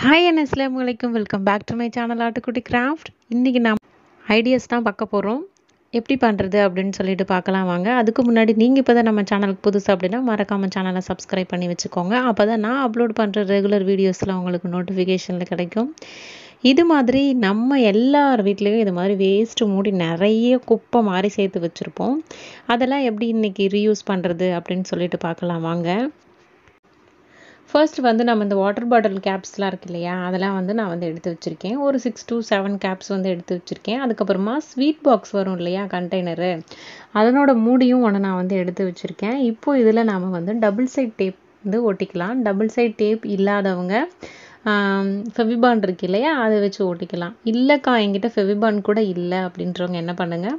Hi and அஸ்லாம் வலைக்கம் welcome back to my channel ஆட்டுக்குட்டி கிராஃப்ட் இன்றைக்கி நாம் ஐடியாஸ் தான் பார்க்க போகிறோம் எப்படி பண்ணுறது அப்படின்னு சொல்லிட்டு பார்க்கலாம் வாங்க. அதுக்கு முன்னாடி நீங்கள் இப்போ தான் நம்ம சேனலுக்கு புதுசு அப்படின்னா மறக்காமல் சேனலை சப்ஸ்கிரைப் பண்ணி வச்சுக்கோங்க. அப்போ தான் நான் அப்லோட் பண்ணுற ரெகுலர் வீடியோஸில் உங்களுக்கு நோட்டிஃபிகேஷனில் கிடைக்கும். இது மாதிரி நம்ம எல்லார் வீட்லேயும் இது மாதிரி வேஸ்ட்டு மூடி நிறைய குப்பை மாதிரி சேர்த்து வச்சுருப்போம். அதெல்லாம் எப்படி இன்றைக்கி ரீயூஸ் பண்ணுறது அப்படின்னு சொல்லிட்டு பார்க்கலாம் வாங்க. ஃபர்ஸ்ட் வந்து நம்ம இந்த வாட்டர் பாட்டில் கேப்ஸ்லாம் இருக்கு இல்லையா? அதெல்லாம் வந்து நான் வந்து எடுத்து வச்சுருக்கேன். ஒரு சிக்ஸ் டு செவன் கேப்ஸ் வந்து எடுத்து வச்சுருக்கேன். அதுக்கப்புறமா ஸ்வீட் பாக்ஸ் வரும் இல்லையா? கண்டெய்னரு அதனோட மூடியும் ஒன்று நான் வந்து எடுத்து வச்சுருக்கேன். இப்போது இதில் நாம் வந்து டபுள் சைட் டேப் வந்து ஒட்டிக்கலாம். டபுள் சைட் டேப் இல்லாதவங்க ஃபெவிபான் இருக்கு இல்லையா? அதை வச்சு ஓட்டிக்கலாம் இல்லைக்கா என்கிட்ட ஃபெவிபான் கூட இல்லை அப்படின்றவங்க என்ன பண்ணுங்கள்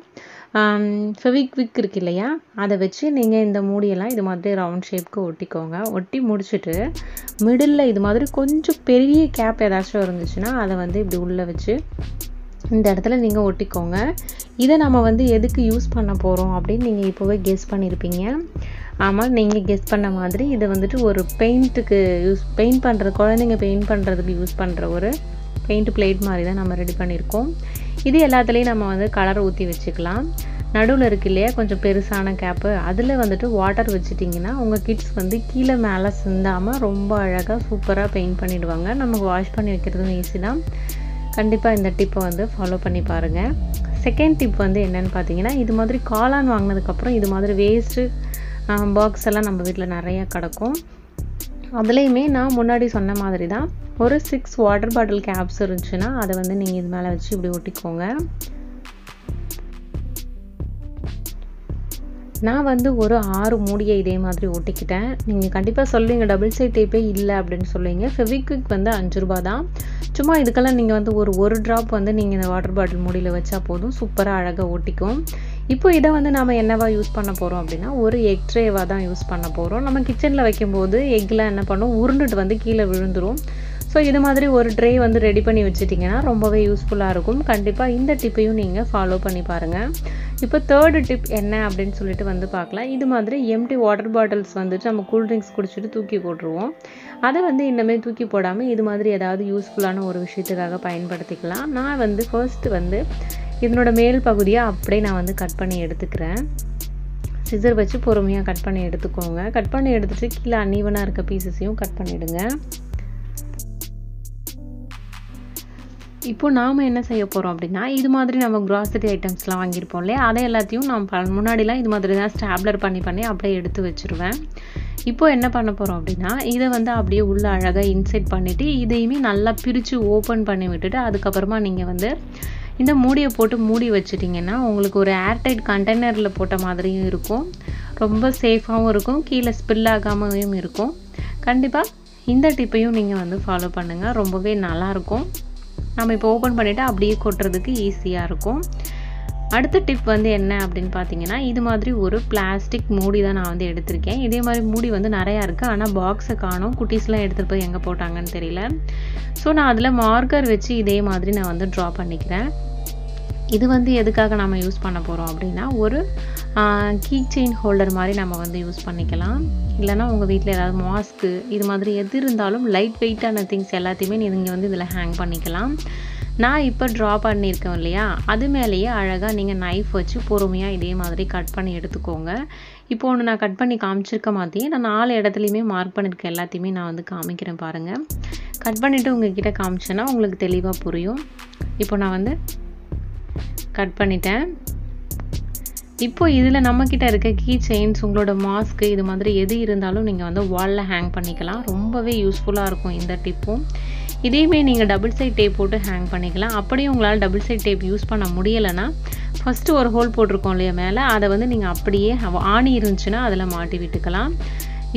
ஃபெவிக்விக் இருக்கு இல்லையா அதை வச்சு நீங்கள் இந்த மூடியெல்லாம் இது மாதிரி ரவுண்ட் ஷேப்க்கு ஒட்டிக்கோங்க. ஒட்டி முடிச்சுட்டு மிடில் இது மாதிரி கொஞ்சம் பெரிய கேப் ஏதாச்சும் இருந்துச்சுன்னா அதை வந்து இப்படி உள்ளே வச்சு இந்த இடத்துல நீங்கள் ஒட்டிக்கோங்க. இதை நம்ம வந்து எதுக்கு யூஸ் பண்ண போகிறோம் அப்படின்னு நீங்கள் இப்போவே கெஸ் பண்ணியிருப்பீங்க ஆமாம் நீங்கள் கெஸ் பண்ண மாதிரி இதை வந்துட்டு ஒரு பெயிண்ட்டுக்கு யூஸ் பெயிண்ட் பண்ணுற குழந்தைங்க பெயிண்ட் பண்ணுறதுக்கு யூஸ் பண்ணுற ஒரு பெயிண்ட் பிளேட் மாதிரி தான் நம்ம ரெடி பண்ணியிருக்கோம் இது எல்லாத்துலேயும் நம்ம வந்து கலர் ஊற்றி வச்சுக்கலாம். நடுவில் இருக்கு இல்லையா கொஞ்சம் பெருசான கேப்பு அதில் வந்துட்டு வாட்டர் வச்சுட்டிங்கன்னா உங்கள் கிட்ஸ் வந்து கீழே மேலே சிந்தாமல் ரொம்ப அழகாக சூப்பராக பெயிண்ட் பண்ணிவிடுவாங்க நமக்கு வாஷ் பண்ணி வைக்கிறதும் ஈஸி தான். கண்டிப்பாக இந்த டிப்பை வந்து ஃபாலோ பண்ணி பாருங்கள் செகண்ட் டிப் வந்து என்னென்னு பார்த்தீங்கன்னா இது மாதிரி காளான் வாங்கினதுக்கப்புறம் இது மாதிரி வேஸ்ட்டு பாக்ஸ் எல்லாம் நம்ம வீட்டில் நிறையா கிடக்கும். அதுலேயுமே நான் முன்னாடி சொன்ன மாதிரி தான் ஒரு சிக்ஸ் வாட்டர் பாட்டில் கேப்ஸ் இருந்துச்சுன்னா அதை வந்து நீங்கள் இது மேலே வச்சு இப்படி ஒட்டிக்கோங்க. நான் வந்து ஒரு ஆறு மூடியை இதே மாதிரி ஒட்டிக்கிட்டேன். நீங்கள் கண்டிப்பாக சொல்லுவீங்க டபுள் சைட் டேப்பே இல்லை அப்படின்னு சொல்லுவீங்க. ஃபெவிக்விக் வந்து அஞ்சு ரூபா தான். சும்மா இதுக்கெல்லாம் நீங்கள் வந்து ஒரு ஒரு ட்ராப் வந்து நீங்கள் இந்த வாட்டர் பாட்டில் மூடியில் வச்சா போதும். சூப்பராக அழகாக ஒட்டிக்கும். இப்போ இதை வந்து நம்ம என்னவா யூஸ் பண்ண போகிறோம் அப்படின்னா ஒரு எக் ட்ரேவாக தான் யூஸ் பண்ண போகிறோம் நம்ம கிச்சனில் வைக்கும்போது எக்லாம் என்ன பண்ணும்? உருண்டுட்டு வந்து கீழே விழுந்துடும் ஸோ இது மாதிரி ஒரு ட்ரே வந்து ரெடி பண்ணி வச்சுட்டிங்கன்னா ரொம்பவே யூஸ்ஃபுல்லாக இருக்கும். கண்டிப்பாக இந்த டிப்பையும் நீங்கள் ஃபாலோ பண்ணி பாருங்கள் இப்போ தேர்டு டிப் என்ன அப்படின்னு சொல்லிட்டு வந்து பார்க்கலாம். இது மாதிரி எம்டி வாட்டர் பாட்டில்ஸ் வந்துட்டு நம்ம கூல்ட்ரிங்க்ஸ் குடிச்சிட்டு தூக்கி போட்டுருவோம். அதை வந்து இன்னமே தூக்கி போடாமல் இது மாதிரி ஏதாவது யூஸ்ஃபுல்லான ஒரு விஷயத்துக்காக பயன்படுத்திக்கலாம். நான் வந்து ஃபர்ஸ்ட் வந்து இதனோட மேல் பகுதியை அப்படியே நான் வந்து கட் பண்ணி எடுத்துக்கிறேன். சிசர் வச்சு பொறுமையாக கட் பண்ணி எடுத்துக்கோங்க. கட் பண்ணி எடுத்துகிட்டு கீழே அன்னீவனாக இருக்க பீசஸையும் கட் பண்ணிவிடுங்க இப்போ நாம் என்ன செய்ய போகிறோம் அப்படின்னா இது மாதிரி நம்ம க்ராசரி ஐட்டம்ஸ்லாம் வாங்கியிருப்போம் இல்லையா? அதை எல்லாத்தையும் நான் ப முன்னாடிலாம் இது மாதிரி தான் ஸ்டாப்லர் பண்ணி பண்ணி அப்படியே எடுத்து வச்சுருவேன். இப்போது என்ன பண்ண போகிறோம் அப்படின்னா இதை வந்து அப்படியே உள்ளே அழகாக இன்சைட் பண்ணிவிட்டு இதையுமே நல்லா பிரித்து ஓப்பன் பண்ணி விட்டுட்டு அதுக்கப்புறமா நீங்கள் வந்து இந்த மூடியை போட்டு மூடி வச்சிட்டிங்கன்னா உங்களுக்கு ஒரு ஏர்டைட் கண்டெய்னரில் போட்ட மாதிரியும் இருக்கும். ரொம்ப சேஃபாகவும் இருக்கும். கீழே ஸ்பில் ஆகாமையும் இருக்கும். கண்டிப்பாக இந்த டிப்பையும் நீங்கள் வந்து ஃபாலோ பண்ணுங்கள் ரொம்பவே நல்லாயிருக்கும் நம்ம இப்போ ஓப்பன் பண்ணிவிட்டு அப்படியே கொட்டுறதுக்கு ஈஸியாக இருக்கும். அடுத்த டிப் வந்து என்ன அப்படின்னு பார்த்தீங்கன்னா இது மாதிரி ஒரு பிளாஸ்டிக் மூடி தான் நான் வந்து எடுத்திருக்கேன். இதே மாதிரி மூடி வந்து நிறையா இருக்குது ஆனால் பாக்ஸை காணும். குட்டீஸ்லாம் எடுத்துகிட்டு போய் எங்கே போட்டாங்கன்னு தெரியல. ஸோ நான் அதில் மார்க்கர் வச்சு இதே மாதிரி நான் வந்து ட்ரா பண்ணிக்கிறேன். இது வந்து எதுக்காக நம்ம யூஸ் பண்ண போகிறோம் அப்படின்னா ஒரு கீ செயின் ஹோல்டர் மாதிரி நம்ம வந்து யூஸ் பண்ணிக்கலாம். இல்லைனா உங்கள் வீட்டில் ஏதாவது மாஸ்க்கு இது மாதிரி எது இருந்தாலும் லைட் வெயிட்டான திங்ஸ் எல்லாத்தையுமே நீங்கள் வந்து இதில் ஹேங் பண்ணிக்கலாம். நான் இப்போ ட்ரா பண்ணியிருக்கேன் இல்லையா? அது மேலேயே அழகாக நீங்கள் நைஃப் வச்சு பொறுமையாக இதே மாதிரி கட் பண்ணி எடுத்துக்கோங்க. இப்போ ஒன்று நான் கட் பண்ணி காமிச்சிருக்க மாதிரியே நான் நாலு இடத்துலையுமே மார்க் பண்ணியிருக்க எல்லாத்தையுமே நான் வந்து காமிக்கிறேன் பாருங்கள் கட் பண்ணிவிட்டு உங்ககிட்ட காமிச்சேன்னா உங்களுக்கு தெளிவாக புரியும். இப்போ நான் வந்து கட் பண்ணிட்டேன். இப்போ இதில் நம்மக்கிட்ட இருக்க கீ செயின்ஸ் உங்களோட மாஸ்க்கு இது மாதிரி எது இருந்தாலும் நீங்கள் வந்து வாலில் ஹேங் பண்ணிக்கலாம். ரொம்பவே யூஸ்ஃபுல்லாக இருக்கும் இந்த டிப்பும் இதையுமே நீங்கள் டபுள் சைட் டேப் போட்டு ஹேங் பண்ணிக்கலாம். அப்படியே உங்களால் டபுள் சைட் டேப் யூஸ் பண்ண முடியலைன்னா ஃபஸ்ட்டு ஒரு ஹோல் போட்டிருக்கோம் இல்லையா மேலே? அதை வந்து நீங்கள் அப்படியே ஆணி இருந்துச்சுன்னா அதில் மாட்டி விட்டுக்கலாம்.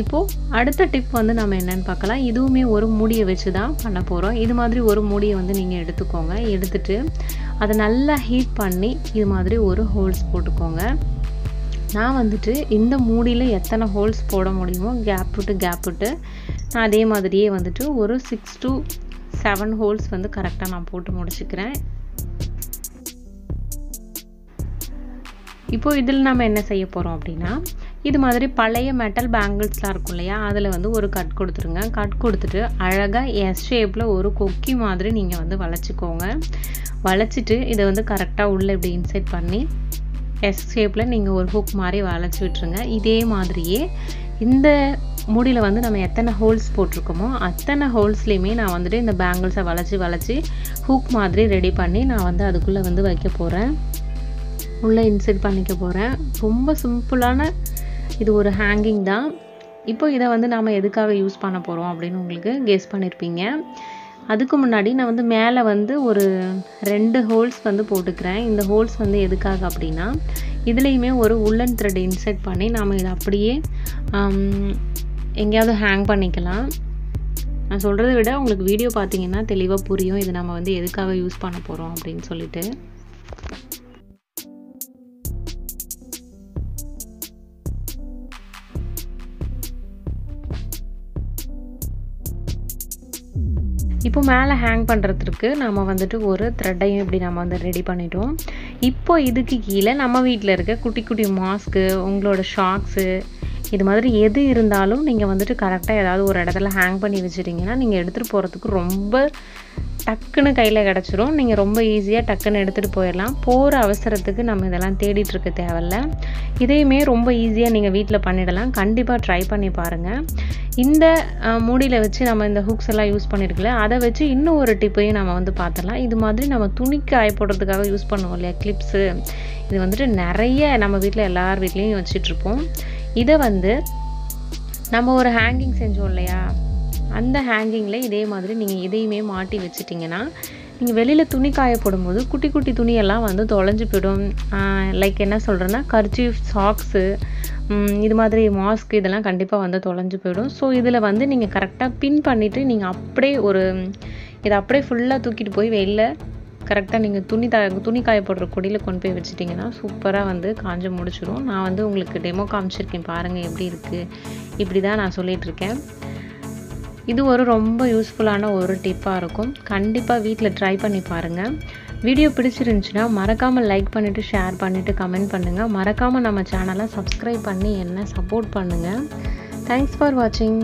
இப்போது அடுத்த டிப் வந்து நம்ம என்னென்னு பார்க்கலாம். இதுவுமே ஒரு மூடியை வச்சு தான் பண்ண போகிறோம் இது மாதிரி ஒரு மூடியை வந்து நீங்கள் எடுத்துக்கோங்க. எடுத்துட்டு அதை நல்லா ஹீட் பண்ணி இது மாதிரி ஒரு ஹோல்ஸ் போட்டுக்கோங்க. நான் வந்துட்டு இந்த மூடியில் எத்தனை ஹோல்ஸ் போட முடியுமோ கேப் விட்டு கேப் விட்டு நான் அதே மாதிரியே வந்துட்டு ஒரு சிக்ஸ் டு செவன் ஹோல்ஸ் வந்து கரெக்டாக நான் போட்டு முடிச்சுக்கிறேன். இப்போது இதில் நம்ம என்ன செய்ய போகிறோம் அப்படின்னா இது மாதிரி பழைய மெட்டல் பேங்கிள்ஸ்லாம் இருக்கும் இல்லையா அதில் வந்து ஒரு கட் கொடுத்துருங்க. கட் கொடுத்துட்டு அழகாக எஸ் ஷேப்பில் ஒரு கொக்கி மாதிரி நீங்கள் வந்து வளைச்சிக்கோங்க. வளைச்சிட்டு இதை வந்து கரெக்டாக உள்ளே இப்படி இன்சைட் பண்ணி எஸ் ஷேப்பில் நீங்கள் ஒரு ஹுக் மாதிரி வளைச்சி விட்டுருங்க. இதே மாதிரியே இந்த மூடியில் வந்து நம்ம எத்தனை ஹோல்ஸ் போட்டிருக்கோமோ அத்தனை ஹோல்ஸ்லேயுமே நான் வந்துட்டு இந்த பேங்கிள்ஸை வளைச்சி வளைச்சி ஹூக் மாதிரி ரெடி பண்ணி நான் வந்து அதுக்குள்ளே வந்து வைக்க போகிறேன் உள்ளே இன்செர்ட் பண்ணிக்க போகிறேன் ரொம்ப சிம்பிளான இது ஒரு ஹேங்கிங் தான். இப்போ இதை வந்து நாம் எதுக்காக யூஸ் பண்ண போகிறோம் அப்படின்னு உங்களுக்கு கெஸ் பண்ணியிருப்பீங்க அதுக்கு முன்னாடி நான் வந்து மேலே வந்து ஒரு ரெண்டு ஹோல்ஸ் வந்து போட்டுக்கிறேன். இந்த ஹோல்ஸ் வந்து எதுக்காக அப்படின்னா இதுலேயுமே ஒரு உள்ளன் த்ரெட் இன்செர்ட் பண்ணி நாம் இதை அப்படியே எங்கேயாவது ஹேங் பண்ணிக்கலாம். நான் சொல்கிறத விட உங்களுக்கு வீடியோ பார்த்தீங்கன்னா தெளிவாக புரியும். இது நம்ம வந்து எதுக்காக யூஸ் பண்ண போகிறோம் அப்படின்னு சொல்லிட்டு. இப்போ மேலே ஹேங் பண்ணுறதுக்கு நம்ம வந்துட்டு ஒரு த்ரெட்டையும் இப்படி நம்ம வந்து ரெடி பண்ணிட்டோம். இப்போ இதுக்கு கீழே நம்ம வீட்டில் இருக்க குட்டி குட்டி மாஸ்க்கு உங்களோட ஷாக்ஸு இது மாதிரி எது இருந்தாலும் நீங்கள் வந்துட்டு கரெக்டாக ஏதாவது ஒரு இடத்துல ஹேங் பண்ணி வச்சுட்டிங்கன்னா நீங்கள் எடுத்துகிட்டு போகிறதுக்கு ரொம்ப டக்குன்னு கையில் கிடச்சிரும். நீங்கள் ரொம்ப ஈஸியாக டக்குன்னு எடுத்துகிட்டு போயிடலாம். போகிற அவசரத்துக்கு நம்ம இதெல்லாம் தேடிட்டுருக்க தேவையில்ல. இதையுமே ரொம்ப ஈஸியாக நீங்கள் வீட்டில் பண்ணிடலாம். கண்டிப்பாக ட்ரை பண்ணி பாருங்கள் இந்த மூடியில் வச்சு நம்ம இந்த ஹுக்ஸ் எல்லாம் யூஸ் பண்ணியிருக்கல அதை வச்சு இன்னும் ஒரு டிப்பையும் நம்ம வந்து பார்த்துடலாம் இது மாதிரி நம்ம துணிக்கு ஆய போடுறதுக்காக யூஸ் பண்ணுவோம் இல்லையா? கிளிப்ஸு இது வந்துட்டு நிறைய நம்ம வீட்டில் எல்லார் வீட்லேயும் வச்சிட்ருப்போம் இதை வந்து நம்ம ஒரு ஹேங்கிங் செஞ்சோம் இல்லையா? அந்த ஹேங்கிங்கில் இதே மாதிரி நீங்கள் இதையுமே மாட்டி வச்சிட்டிங்கன்னா நீங்கள் வெளியில் துணி காய போடும்போது குட்டி குட்டி துணியெல்லாம் வந்து தொலைஞ்சு போயிடும். லைக் என்ன சொல்கிறேன்னா கர்ச்சீஃப் சாக்ஸு இது மாதிரி மாஸ்க் இதெல்லாம் கண்டிப்பாக வந்து தொலைஞ்சு போயிடும். ஸோ இதில் வந்து நீங்கள் கரெக்டாக பின் பண்ணிவிட்டு நீங்கள் அப்படியே ஒரு இதை அப்படியே ஃபுல்லாக தூக்கிட்டு போய் வெளில கரெக்டாக நீங்கள் துணி த துணி காய போடுற கொடியில் கொண்டு போய் வச்சிட்டிங்கன்னா சூப்பராக வந்து காஞ்சு முடிச்சிடும் நான் வந்து உங்களுக்கு டெமோ காமிச்சிருக்கேன். பாருங்கள் எப்படி இருக்குது இப்படி தான் நான் சொல்லிகிட்ருக்கேன் இது ஒரு ரொம்ப யூஸ்ஃபுல்லான ஒரு டிப்பாக இருக்கும். கண்டிப்பாக வீட்டில் ட்ரை பண்ணி பாருங்கள் வீடியோ பிடிச்சிருந்துச்சுன்னா மறக்காமல் லைக் பண்ணிவிட்டு ஷேர் பண்ணிவிட்டு கமெண்ட் பண்ணுங்கள் மறக்காமல் நம்ம சேனலை சப்ஸ்கிரைப் பண்ணி என்ன சப்போர்ட் பண்ணுங்கள் தேங்க்ஸ் ஃபார் வாட்சிங்